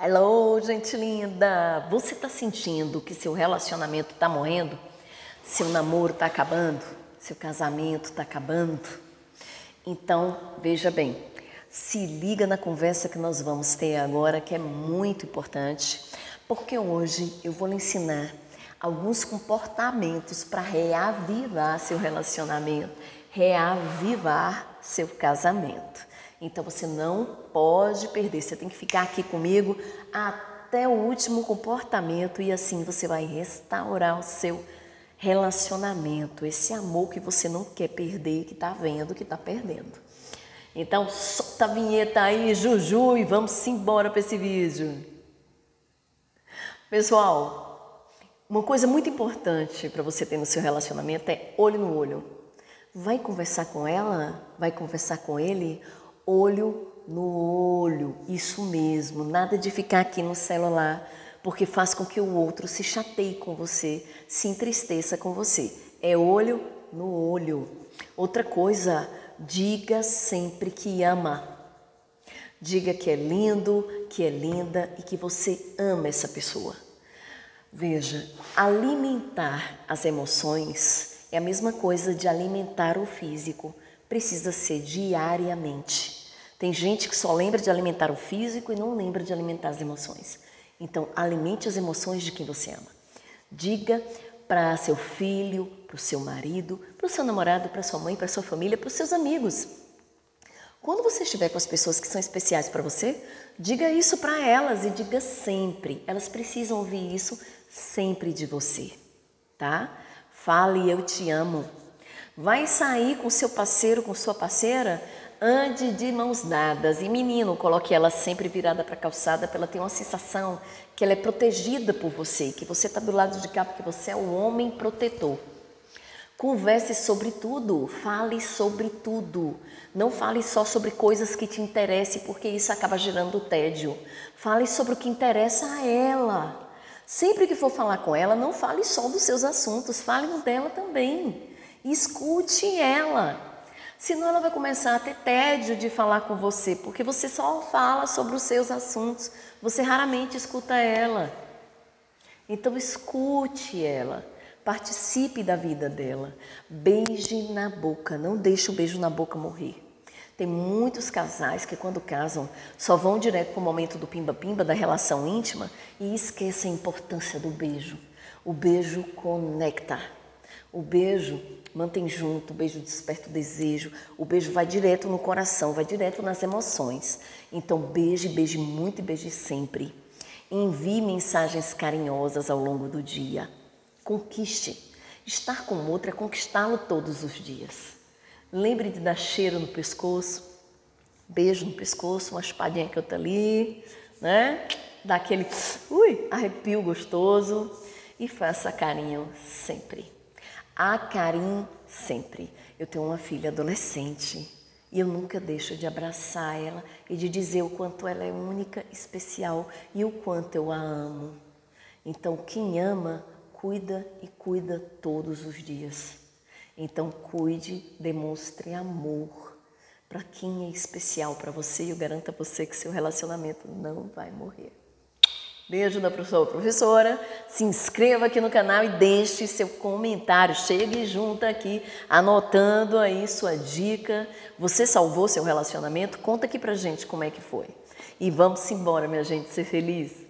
Hello, gente linda! Você está sentindo que seu relacionamento está morrendo? Seu namoro está acabando? Seu casamento está acabando? Então, veja bem, se liga na conversa que nós vamos ter agora, que é muito importante, porque hoje eu vou lhe ensinar alguns comportamentos para reavivar seu relacionamento, reavivar seu casamento. Então você não pode perder, você tem que ficar aqui comigo até o último comportamento e assim você vai restaurar o seu relacionamento, esse amor que você não quer perder, que está vendo que está perdendo. Então solta a vinheta aí, Juju, e vamos embora para esse vídeo. Pessoal, uma coisa muito importante para você ter no seu relacionamento é olho no olho. Vai conversar com ela? Vai conversar com ele? Olho no olho, isso mesmo, nada de ficar aqui no celular, porque faz com que o outro se chateie com você, se entristeça com você. É olho no olho. Outra coisa, diga sempre que ama. Diga que é lindo, que é linda e que você ama essa pessoa. Veja, alimentar as emoções é a mesma coisa de alimentar o físico. Precisa ser diariamente. Tem gente que só lembra de alimentar o físico e não lembra de alimentar as emoções. Então, alimente as emoções de quem você ama. Diga para seu filho, para o seu marido, para o seu namorado, para sua mãe, para sua família, para os seus amigos. Quando você estiver com as pessoas que são especiais para você, diga isso para elas e diga sempre. Elas precisam ouvir isso sempre de você, tá? Fale eu te amo. Vai sair com seu parceiro, com sua parceira, ande de mãos dadas. E menino, coloque ela sempre virada para a calçada para ela ter uma sensação que ela é protegida por você, que você está do lado de cá porque você é o homem protetor. Converse sobre tudo, fale sobre tudo. Não fale só sobre coisas que te interessem, porque isso acaba gerando tédio. Fale sobre o que interessa a ela. Sempre que for falar com ela, não fale só dos seus assuntos, fale dela também. Escute ela. Senão ela vai começar a ter tédio de falar com você, porque você só fala sobre os seus assuntos, você raramente escuta ela. Então escute ela, participe da vida dela, beije na boca, não deixe o beijo na boca morrer. Tem muitos casais que quando casam só vão direto para o momento do pimba-pimba, da relação íntima e esquecem a importância do beijo. O beijo conecta. O beijo mantém junto, o beijo desperta o desejo, o beijo vai direto no coração, vai direto nas emoções. Então beije, beije muito e beije sempre. Envie mensagens carinhosas ao longo do dia. Conquiste. Estar com outro é conquistá-lo todos os dias. Lembre de dar cheiro no pescoço, beijo no pescoço, uma espadinha que eu tô ali, né? Dá aquele ui, arrepio gostoso e faça carinho sempre. A carinho sempre. Eu tenho uma filha adolescente e eu nunca deixo de abraçar ela e de dizer o quanto ela é única, especial e o quanto eu a amo. Então, quem ama, cuida e cuida todos os dias. Então, cuide, demonstre amor para quem é especial para você e eu garanto a você que seu relacionamento não vai morrer. Beijo da professora. professora. Se inscreva aqui no canal e deixe seu comentário. Chegue junto aqui, anotando aí sua dica. Você salvou seu relacionamento? Conta aqui pra gente como é que foi. E vamos embora, minha gente, ser feliz.